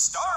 Star